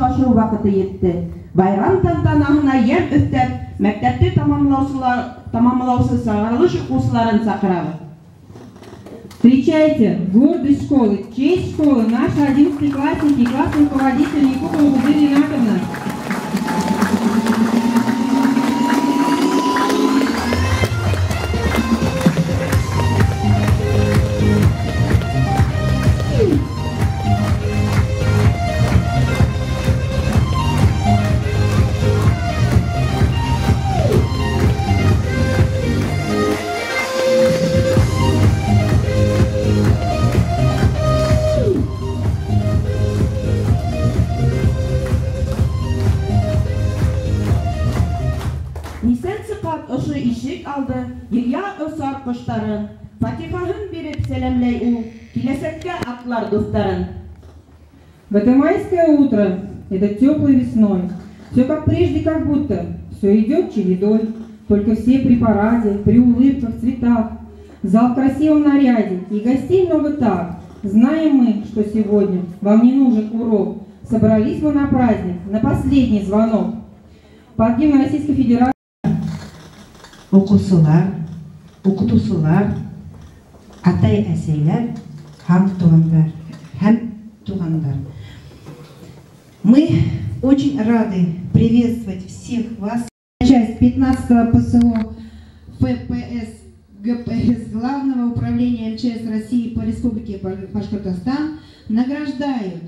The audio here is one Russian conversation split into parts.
башлашу вакыты етті. Байрам тантанаһына ям өҫтәп, мәктәпте тамамлаусы саралыш укучыларын сакырабыз. Встречайте, гордость школы, честь школы, наши 11 классники, классный руководитель Якубова Гузель Ринатовна. Осар коштарын, Фатихаһын биреп сәламләй ул, киләсәккә атлар дуҫтарын. В это майское утро, это теплой весной, все как прежде, как будто, все идет чередой, только все при параде, при улыбках, цветах, зал в красивом наряде, и гостей много так. Знаем мы, что сегодня вам не нужен урок, собрались мы на праздник, на последний звонок. Под гимн Российской Федерации. Оқушылар, оқытушылар, атай әсәйләр һәм тугандар, һәм тугандар. Мы очень рады приветствовать всех вас. Часть 15 ПСО ФПС ГПС Главного управления МЧС России по Республике Башкортостан награждают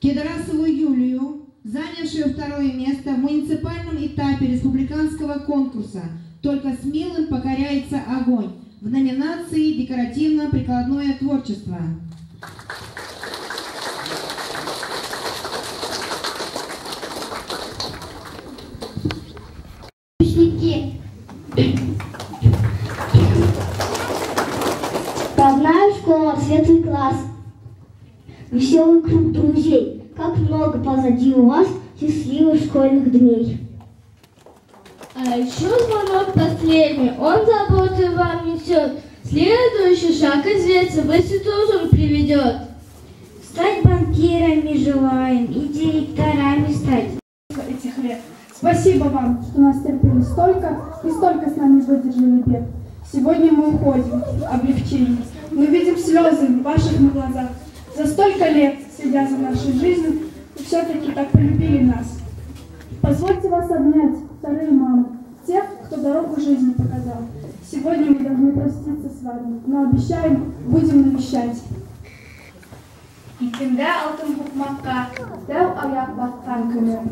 Кедрасову Юлию, занявшую второе место в муниципальном этапе республиканского конкурса «Только смелым покоряется огонь» в номинации «Декоративно-прикладное творчество». Родная школа, светлый класс, веселый круг друзей. Как много позади у вас счастливых школьных дней. А еще звонок последний, он заботы вам несет. Следующий шаг известен, в институт он приведет. Стать банкирами желаем и директорами стать. этих лет. Спасибо вам, что нас терпели столько и столько с нами выдержали бед. Сегодня мы уходим, облегчение. Мы видим слезы в ваших на глазах. За столько лет, следя за нашей жизнью, вы все-таки так полюбили нас. Позвольте вас обнять, вторые мамы, кто дорогу жизни показал. Сегодня мы должны проститься с вами, но обещаем, будем навещать. Итемдә алтын һукмакка тәү аяк баскан көнем.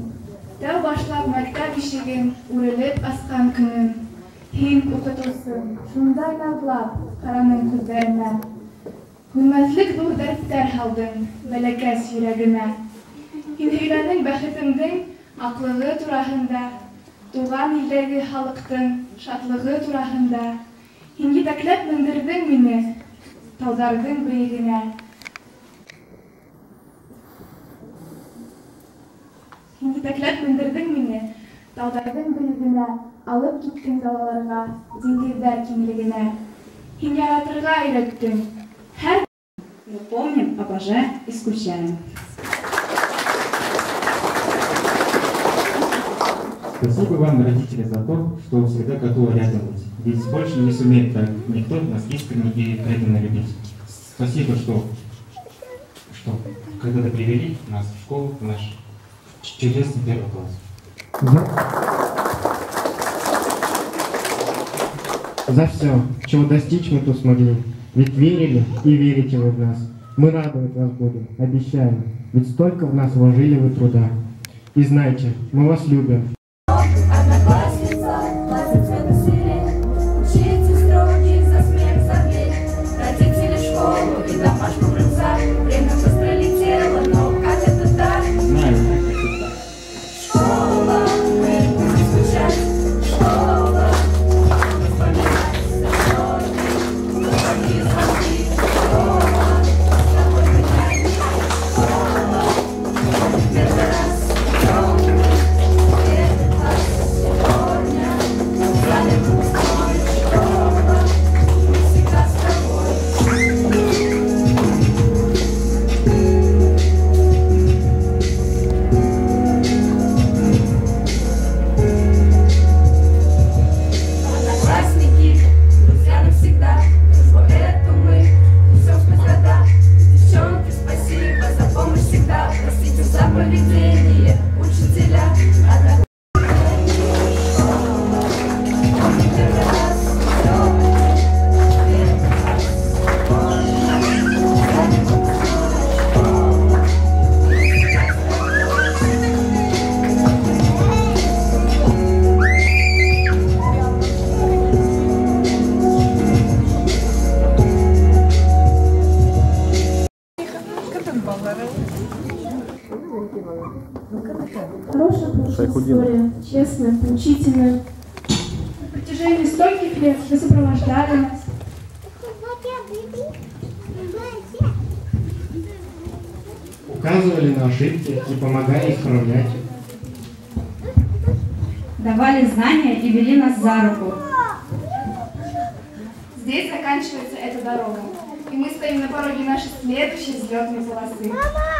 Тәү башлап мәктәп ишеген үрелеп асҡан көнем. Һин укытыусым, шундай наҙлап ҡараның күҙҙәремә. Һүнмәҫлек ҙур дәрттәр һалдың бәләкәс йөрәгемә. Һин һөйләнең бәхетемдең аҡлығы тураһында, туған илдәге халыҡтың шатлығы тураһында. Һин етәкләп мендерҙең мине тауҙарҙың бейегенә. Һин етәкләп мендерҙең мине тауҙарҙың бейегенә, алып киттең далаларға, диңгеҙҙәр киңлегенә. Һин яратырға өйрәттең. Һәр Мы помним, обожаем и скучаем. Спасибо вам, родители, за то, что всегда готовы рядом быть. Ведь больше не сумеет так никто нас искренне и преданно любить. Спасибо, что, что когда-то привели нас в школу, в наш чудесный первый класс. За все, чего достичь мы тут смогли. Ведь верили и верите вы в нас. Мы радовать вас будем, обещаем. Ведь столько в нас вложили вы труда. И знайте, мы вас любим. Стольких лет вы сопровождали нас. Указывали на ошибки и помогали исправлять. Давали знания и вели нас за руку. Здесь заканчивается эта дорога. И мы стоим на пороге нашей следующей взлетной полосы. Это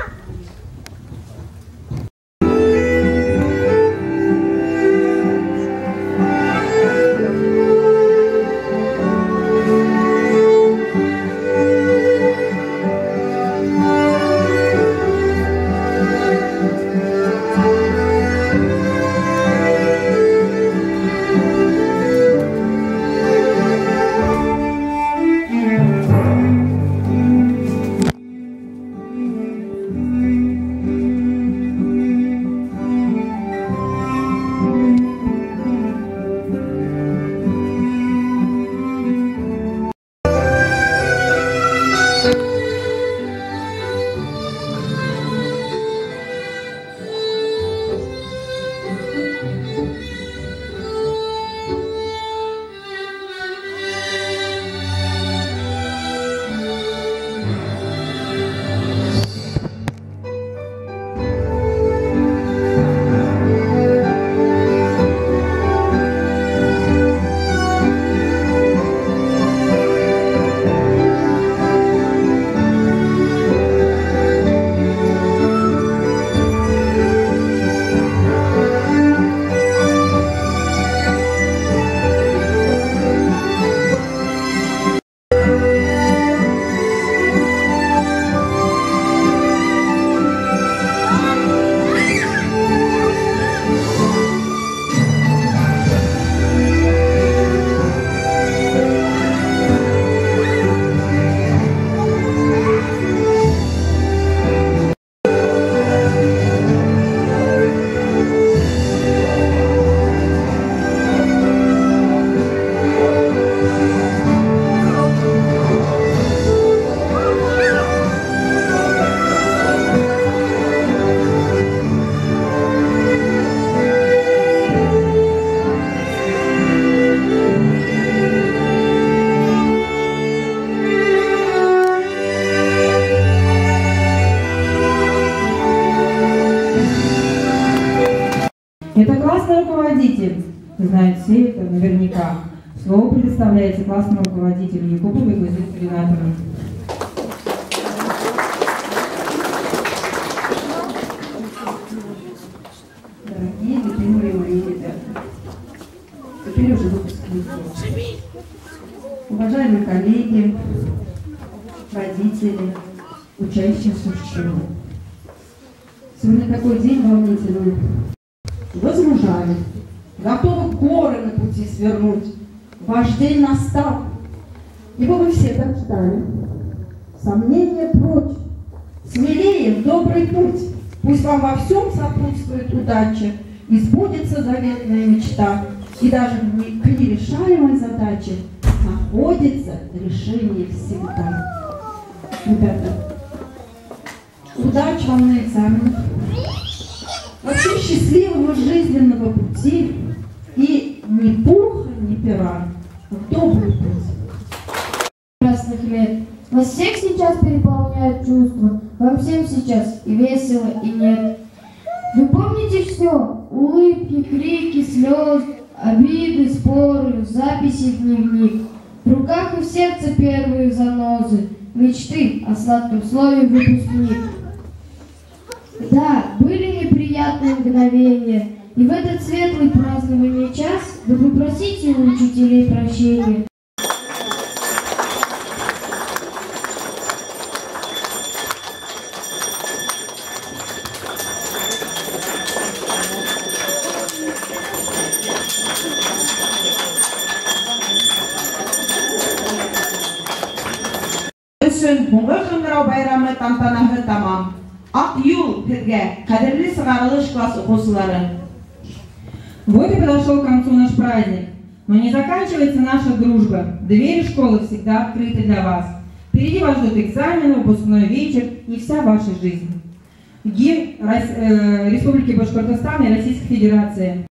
Слово предоставляется классному руководителю Якуповой Гузель Ринатовне. Дорогие любимые мои ребята, теперь уже выпускники. Уважаемые коллеги, родители, учащиеся школы. Сегодня такой день волнительный. Возмужали, готовы горы на пути свернуть. Ваш день настал, его вы все так ждали. Сомнения прочь, смелее в добрый путь. Пусть вам во всем сопутствует удача, и сбудется заветная мечта. И даже к нерешаемой задаче находится решение всегда. Ребята, удачи вам на экзаменах. Вообще счастливого жизненного пути и ни пуха, ни пера добрый путь. прекрасных лет. Вас всех сейчас переполняют чувства, вам всем сейчас и весело, и нет. Вы помните все? Улыбки, крики, слезы, обиды, споры, записи в дневник. В руках и в сердце первые занозы, мечты о сладком слове выпускник. Да, были неприятные мгновения, и в этот светлый празднование час вы попросите у учителей прощения. Өсөн һуңғы һыңгырау байрамы тантанаһы тамам. Ак юл һеҙгә, ҡәҙерле сығарылыш класс уҡыусылары. Вот и подошел к концу наш праздник. Но не заканчивается наша дружба. Двери школы всегда открыты для вас. Впереди вас ждут экзамены, выпускной вечер и вся ваша жизнь. гимн э, Республики Башкортостан и Российской Федерации.